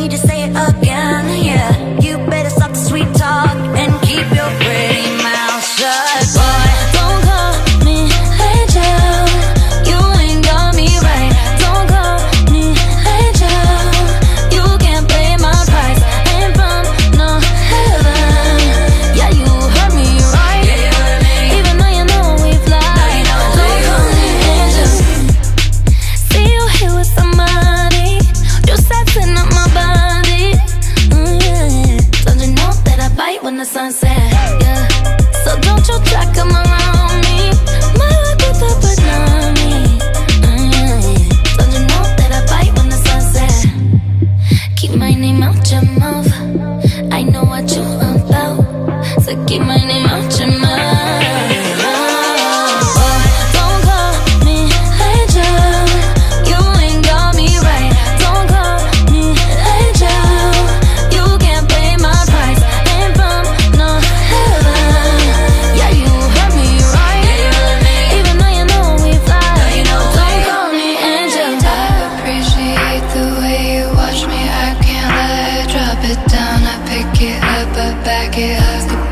need to say it again, yeah. You better stop the sweet talk and keep your pretty mouth shut. Sunset. Yeah. So don't you try come around me. My luck with the banana. Mm, Don't you know that I bite when the sun set? Keep my name out your mouth. I know what you about. So keep my name out your mouth. Watch me. I can't let it drop it down. I pick it up, but back it